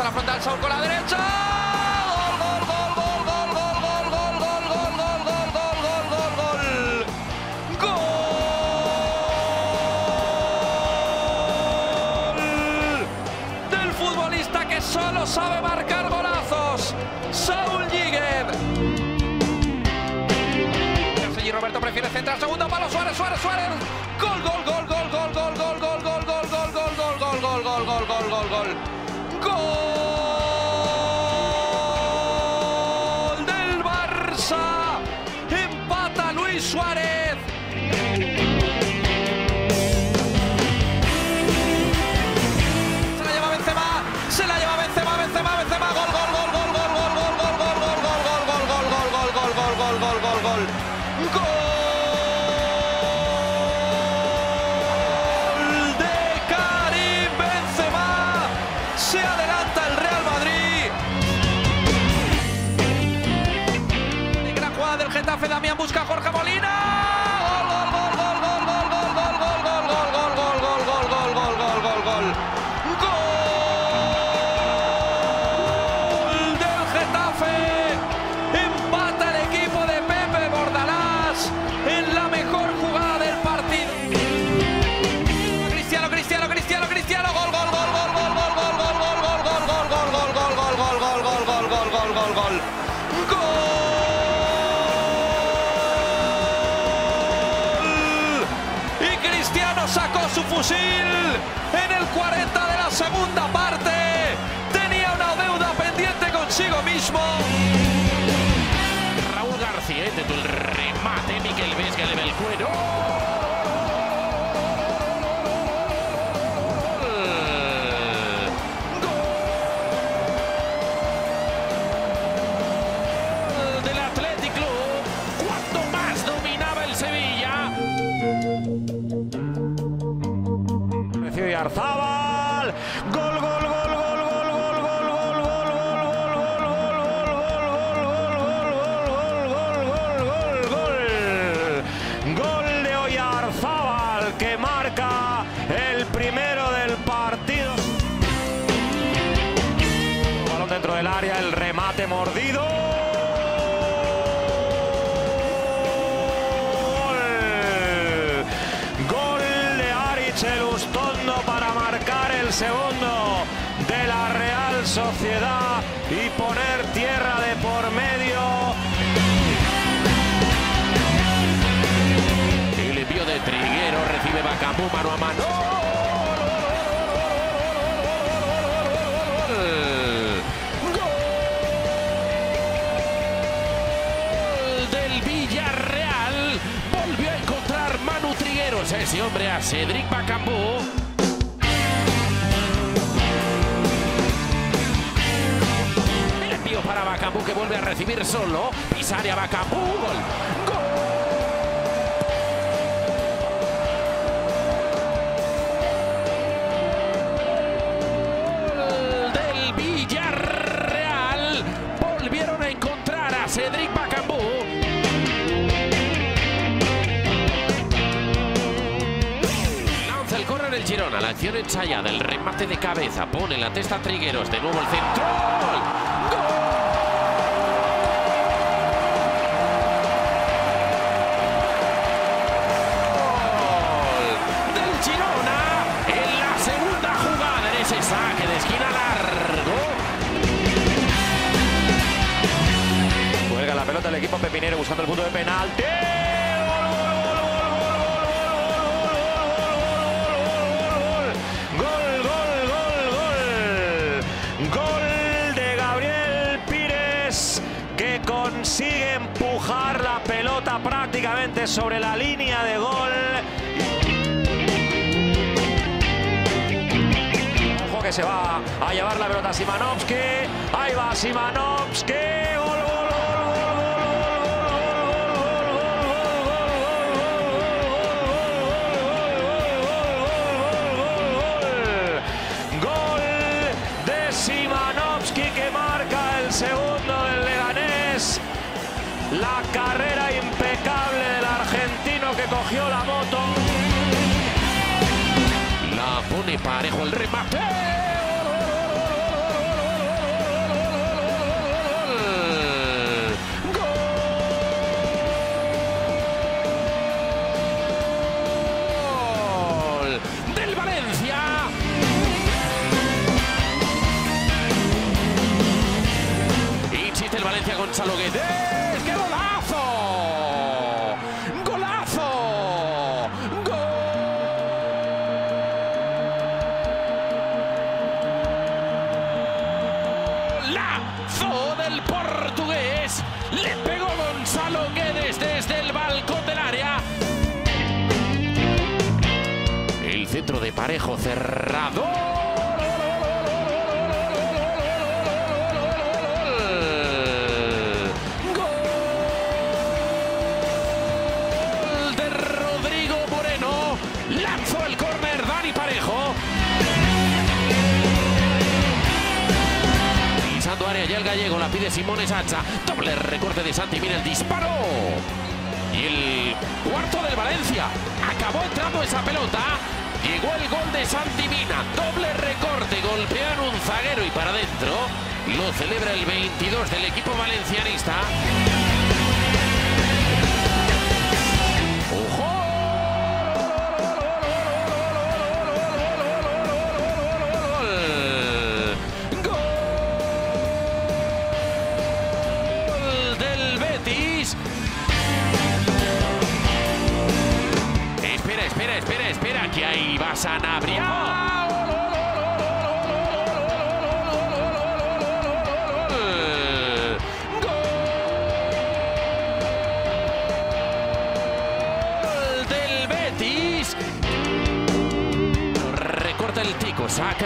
hasta la frontal, Saúl con la derecha. Gol, gol, gol, gol, gol, gol, gol, gol, gol, gol, gol, gol, gol, gol, gol, gol. Del futbolista que solo sabe marcar golazos, Saúl Lliguez. Y Roberto prefiere centrar segundo palo Suárez, Suárez, Suárez. Se adelanta el Real Madrid. Gran jugada del Getafe, Damián busca a Jorge Sacó su fusil en el 40 de la segunda parte. Tenía una deuda pendiente consigo mismo. Raúl García intentó el remate. Miquel Vesga le ve el cuero. forzaba el segundo de la Real Sociedad y poner tierra de por medio. El envío de Triguero recibe Bacambú mano a mano. Gol del Villarreal. Volvió a encontrar Manu Trigueros ese hombre, a Cedric Bacambú. Para Bacambú que vuelve a recibir solo. Pisaria Bacambú. Gol. Gol del Villarreal. Volvieron a encontrar a Cedric Bacambú. Lanza el córner el Girona. La acción ensayada. El remate de cabeza. Pone la testa Trigueros. De nuevo el centro. Buscando el punto de penalti. Gol, gol, gol, gol. Gol de Gabriel Pires que consigue empujar la pelota prácticamente sobre la línea de gol. Ojo que se va a llevar la pelota Simanovski. Ahí va Simanovski. La carrera impecable del argentino que cogió la moto. La pone parejo el remate. Le pegó Gonzalo Guedes desde el balcón del área. El centro de parejo cerrado. Área ya el gallego, la pide Simone Sacha. Doble recorte de Santi, mira el disparo. Y el cuarto del Valencia. Acabó entrando esa pelota. Llegó el gol de Santi Mina. Doble recorte, golpea en un zaguero y para adentro. Lo celebra el 22 del equipo valencianista.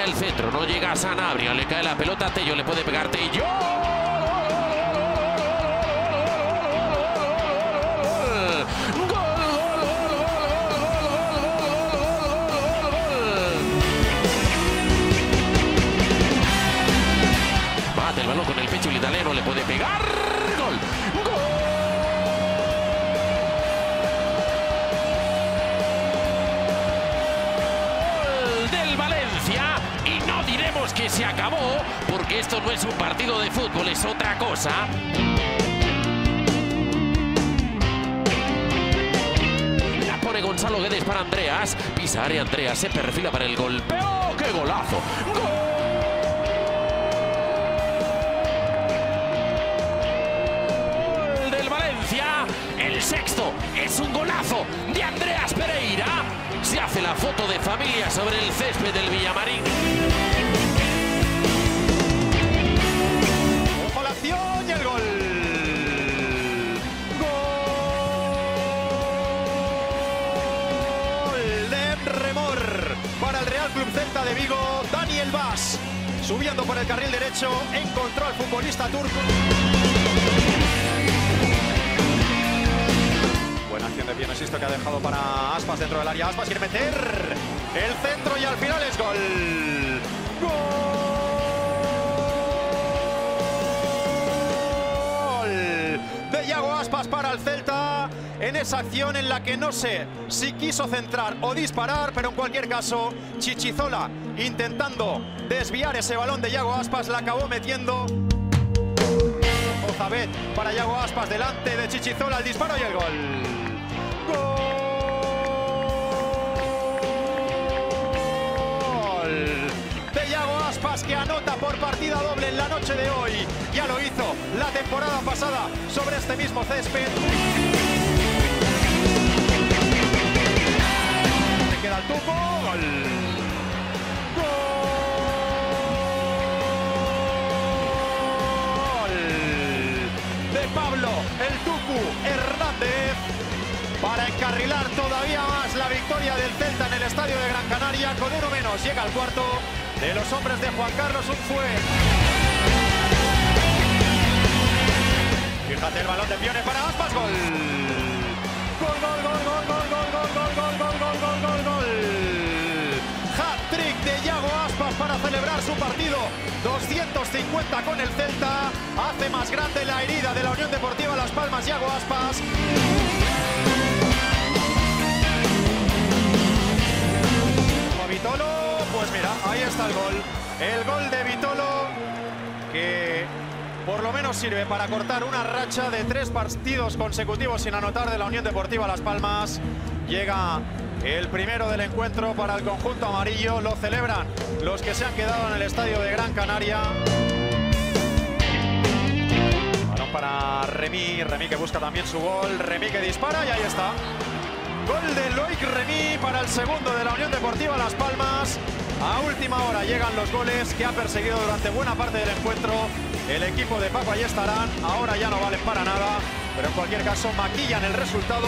El centro, no llega a Sanabria, le cae la pelota a Tello, le puede pegar Tello. Se acabó, porque esto no es un partido de fútbol, es otra cosa. La pone Gonzalo Guedes para Andreas. Pisa área Andreas, se perfila para el golpeo. ¡Qué golazo! Gol del Valencia. El sexto es un golazo de Andreas Pereira. Se hace la foto de familia sobre el césped del Villamarín. Club Celta de Vigo. Daniel Vaz subiendo por el carril derecho encontró al futbolista turco. Buena acción de Pienes esto que ha dejado para Aspas dentro del área. Aspas quiere meter el centro y al final es. Gol esa acción en la que no sé si quiso centrar o disparar, pero en cualquier caso Chichizola intentando desviar ese balón de Yago Aspas la acabó metiendo. Ozabet para Yago Aspas delante de Chichizola el disparo y el gol. Gol de Yago Aspas que anota por partida doble en la noche de hoy. Ya lo hizo la temporada pasada sobre este mismo césped. Más la victoria del Celta en el estadio de Gran Canaria. Con uno menos llega al cuarto de los hombres de Juan Carlos Unfue. Fíjate el balón de Pione para Aspas. Gol. Gol, gol, gol, gol, gol, gol, gol, gol, gol, gol, gol, gol, gol, gol. Hat-trick de Yago Aspas para celebrar su partido. 250 con el Celta. Hace más grande la herida de la Unión Deportiva Las Palmas. Yago Aspas. El gol. El gol de Vitolo que por lo menos sirve para cortar una racha de tres partidos consecutivos sin anotar de la Unión Deportiva Las Palmas. Llega el primero del encuentro para el conjunto amarillo. Lo celebran los que se han quedado en el estadio de Gran Canaria. Balón para Remy. Remy que busca también su gol. Remy que dispara y ahí está. Gol de Loic Remy para el segundo de la Unión Deportiva Las Palmas. A última hora llegan los goles que ha perseguido durante buena parte del encuentro el equipo de Paco ahí estarán. Ahora ya no valen para nada, pero en cualquier caso maquillan el resultado.